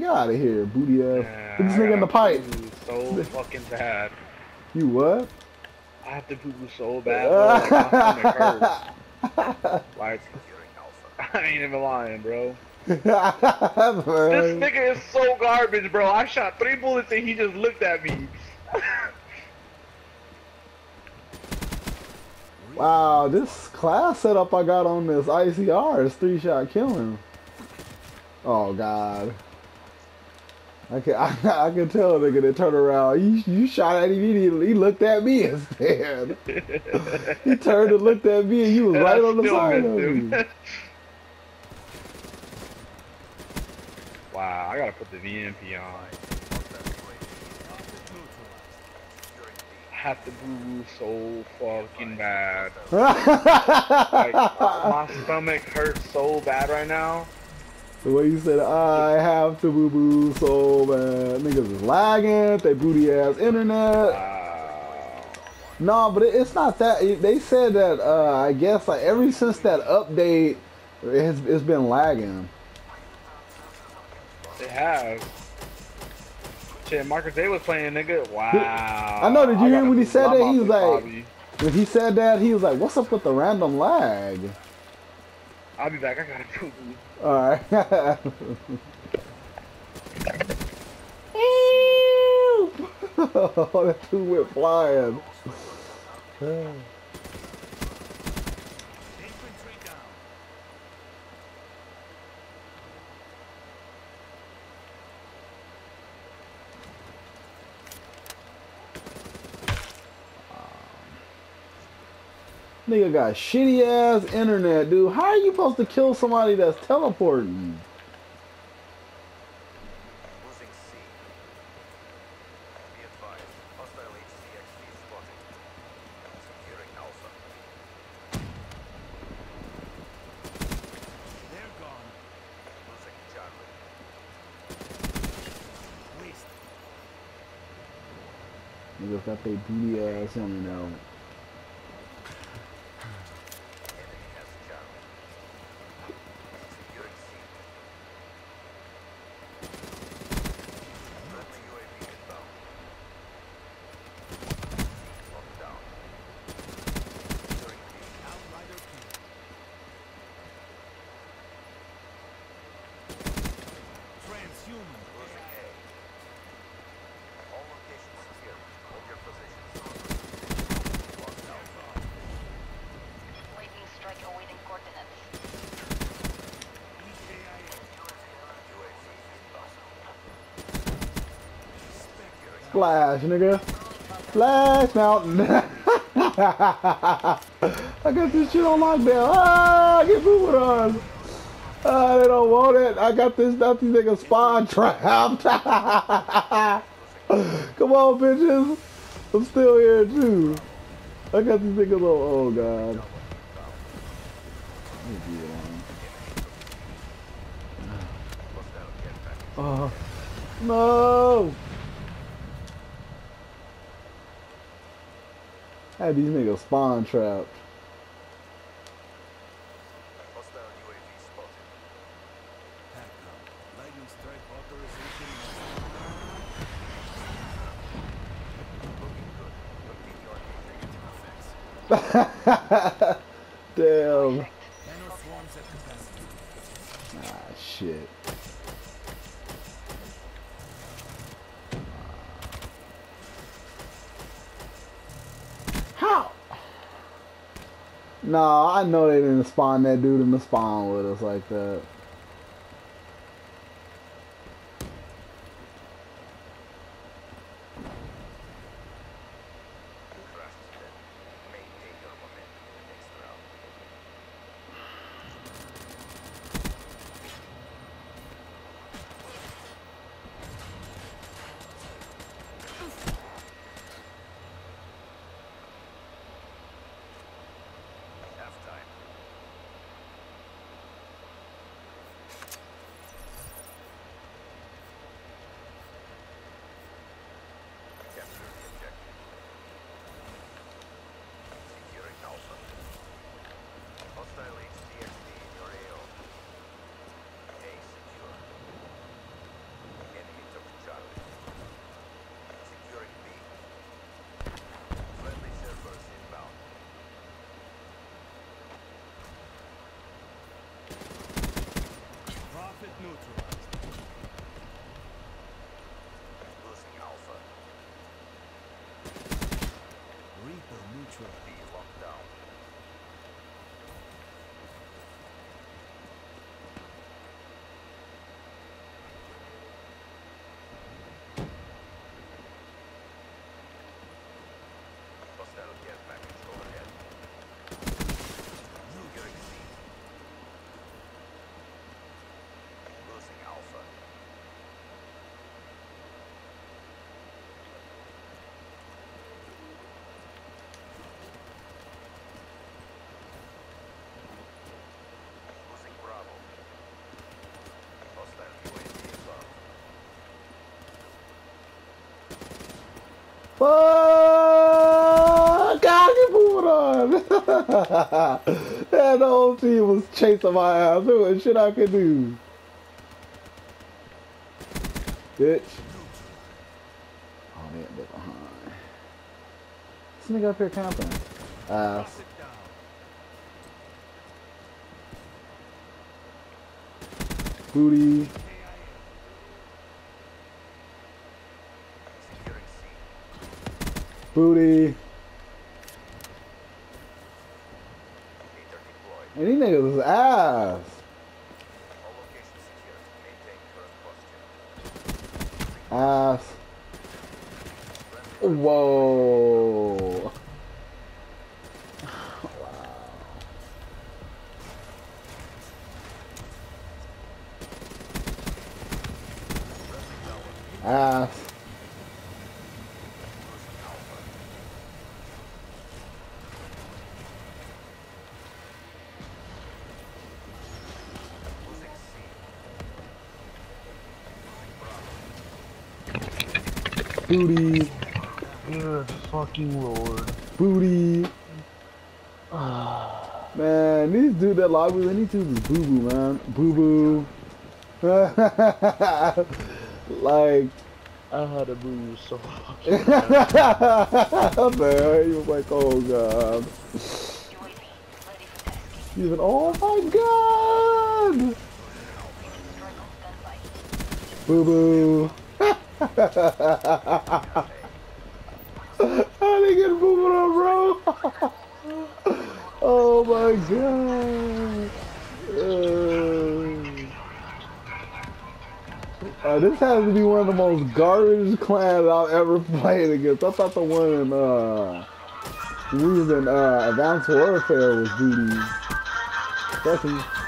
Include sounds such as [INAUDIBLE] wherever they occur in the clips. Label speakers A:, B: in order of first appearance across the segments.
A: get out of here, booty ass.
B: Yeah,
A: Put this
B: I
A: nigga in the pipe.
B: So fucking bad.
A: You what?
B: I have to poo poo so [LAUGHS] bad, bro. Like, my stomach hurts. Like, I ain't even lying, bro. [LAUGHS] This nigga is so garbage, bro. I shot three bullets and he just looked at me. [LAUGHS]
A: Wow, this class setup I got on this ICR is three shot killing. Oh god. I can [LAUGHS] I, I can tell a nigga to turn around. You you shot at him immediately. He looked at me instead. [LAUGHS] he turned and looked at me and you was
B: And [LAUGHS] I
A: right on the
B: still
A: side of
B: him.
A: me.
B: wow, I gotta put the VMP on. I have to boo boo so fucking bad. Like, my stomach hurts so bad right now.
A: The way you said I have to boo boo so bad. Niggas is lagging, they booty ass internet.
B: Wow.
A: No, but it, it's not that. They said that uh, I guess like ever since that update, it's, it's been lagging.
B: It has. Shit, Marcus Day was playing, nigga. Wow.
A: I know, did you hear when he said that? He was like-
B: hobby.
A: When he said that, he was like, "What's up with the random lag?"
B: I'll be back. I gotta boo boo.
A: All right. oh, that two went flying. [SIGHS] [SIGHS] [SIGHS] [LAUGHS] Nigga got shitty ass internet, dude. How are you supposed to kill somebody that's teleporting?
C: Losing C. Be advised, hostile HCXD spotted. Securing Alpha.
D: They're gone.
C: Losing Charlie.
D: Waste.
A: Niggas got their booty ass internet.
C: Enemy
A: Splash, nigga. Splash Mountain. [LAUGHS] I got this shit on lockdown. Ah, get moving on. Ah, they don't want it. I got this, got these niggas spawn trapped. [LAUGHS] Come on, bitches. I'm still here, too. I got these niggas on, oh, God. Oh, no. Had these niggas spawn trapped.
C: Hostile UAV spotted.
A: No, I know they didn't spawn that dude in the spawn with us like that. Fuck! God, get on. the whole team was chasing my ass. There was shit I could do. Bitch. Oh, man, they're behind. This nigga up here camping. Ass. Booty. Booty. And these niggas ass. Ass. Whoa. Wow. Ass.
C: Losing C.
A: Booty.
B: Good fucking lord.
A: Booty. Man, these dudes that lobby, they need to is boo boo, man. Boo boo. [LAUGHS] like,
B: I had a boo so
A: what the hell? He was like, oh god.
E: UAV ready for tasking.
A: Even, oh my god! Boo boo. [LAUGHS] How they get moving on, bro? [LAUGHS] oh my god. Uh, this has to be one of the most garbage clans I've ever [LAUGHS] played against. I thought the one in uh, was uh, Advanced Warfare was booty. Especially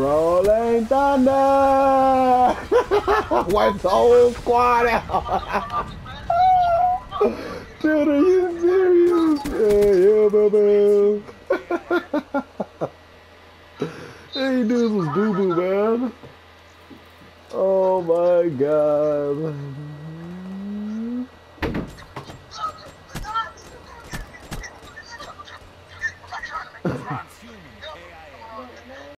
A: Rolling Thunder! [LAUGHS] Wipes the whole squad out! [LAUGHS] Dude, are you serious? Yeah, yeah, boo boo. hey, dudes was boo boo, man. Oh my god.